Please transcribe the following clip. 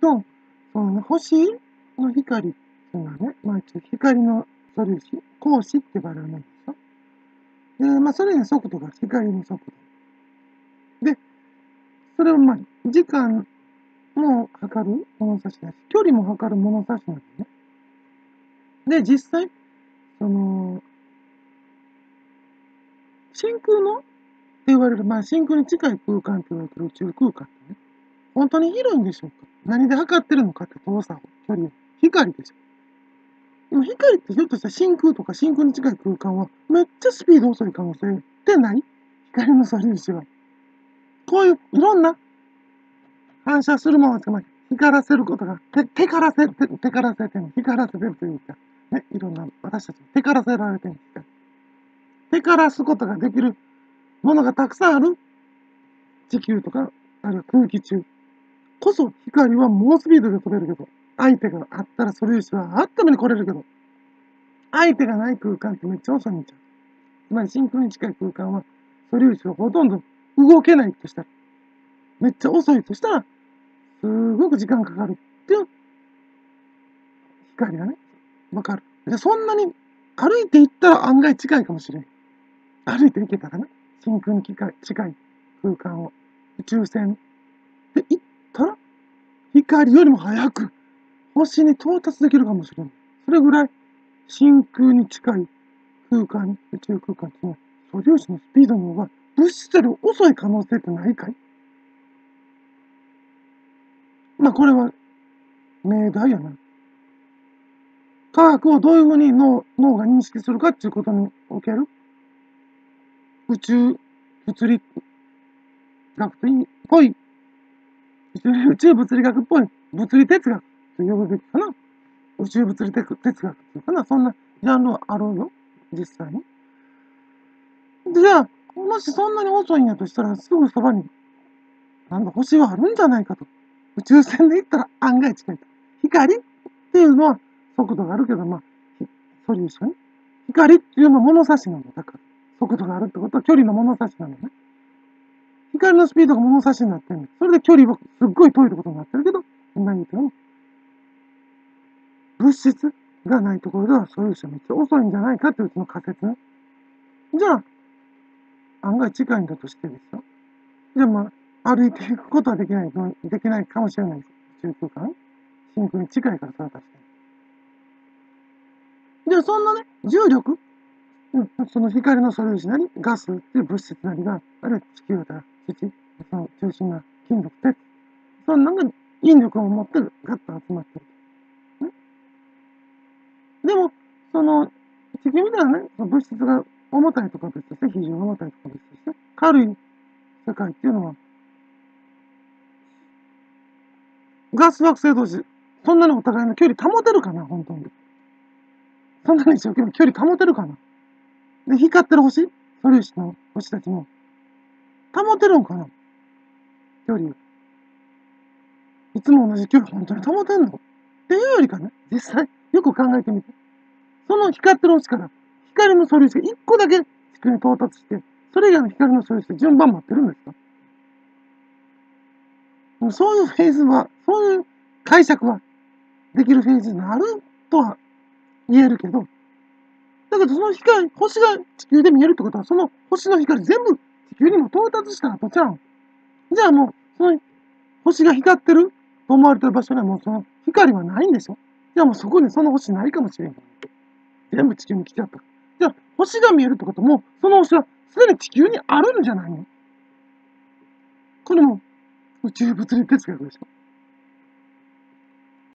と、その星の光っていうのはね、まあ、光の素粒子、光子って呼ばれるものでしょ。で、まあ、それに速度が光の速度。で、それをまあ、時間も測る物差しだし、距離も測る物差しなんでね。で、実際、その、真空のって言われる、まあ、真空に近い空間って言われてる宇宙空間ってね、本当に広いんでしょうか？何で測ってるのかって遠さを、距離を。光でしょ。でも光ってひょっとしたら真空とか真空に近い空間はめっちゃスピード遅い可能性ってない。光の素粒子は。こういういろんな反射するものが光らせることが、て、てからせ、て、てからせてる、光らせてるというか、ね、いろんな、私たちてからせられてるんですかてからすことができるものがたくさんある。地球とか、あるいは空気中。こそ光は猛スピードで飛べるけど、相手があったら素粒子はあっために来れるけど、相手がない空間ってめっちゃ遅いんちゃう。つまり真空に近い空間は素粒子はほとんど動けないとしたら、めっちゃ遅いとしたら、すごく時間かかるっていう光がね、わかる。じゃそんなに歩いて行ったら案外近いかもしれん。歩いて行けたらね、真空に近い空間を宇宙船、光よりも早く星に到達できるかもしれん。それぐらい真空に近い空間、宇宙空間っていうのは素粒子のスピードの方が物質より遅い可能性ってないかい？まあこれは命題やな。科学をどういうふうに脳脳が認識するかっていうことにおける宇宙物理学といい、ぽい、宇宙物理学っぽい物理哲学と呼ぶべきかな。宇宙物理哲学っていうかな。そんなジャンルはあるよ。実際に。じゃあ、もしそんなに遅いんやとしたら、すぐそばに、なんだ、星はあるんじゃないかと。宇宙船で行ったら案外近いと。光っていうのは速度があるけど、まあ、素粒子ね。光っていうのは物差しなの。だから、速度があるってことは距離の物差しなのね。光のスピードが物差しになってるそれで距離はすっごい遠いってことになってるけど、何言っても。物質がないところでは素粒子はめっちゃ遅いんじゃないかっていううちの仮説ね。じゃあ、案外近いんだとしてですよ。じゃあまあ、歩いていくことはできない、できないかもしれないです。宇宙空間真空に近いからそれは確かに。じゃあそんなね、重力？その光の素粒子なり、ガスっていう物質なりが、あるいは地球だ、土、その中心な金属、鉄、そんなのが引力を持ってガッと集まってる。ね、でも、その、地球みたいなね、その物質が重たいとか別として、非常に重たいとか別として、軽い世界っていうのは、ガス惑星同士、そんなにお互いの距離保てるかな、本当に。そんなに一生懸命距離保てるかな。で、光ってる星素粒子の星たちも、保てるんかな？距離を。いつも同じ距離本当に保てんの？っていうよりかね、実際、よく考えてみて。その光ってる星から、光の素粒子が一個だけ地球に到達して、それ以外の光の素粒子で順番待ってるんですかそういうフェーズは、そういう解釈はできるフェーズになるとは言えるけど、だけどその光、星が地球で見えるってことは、その星の光全部球にも到達した後ちゃうん。じゃあもう、その星が光ってる？と思われてる場所にはもうその光はないんでしょ？じゃあもうそこにその星ないかもしれん。全部地球に来ちゃった。じゃあ、星が見えるってことも、その星はすでに地球にあるんじゃないの？これも宇宙物理哲学でしょ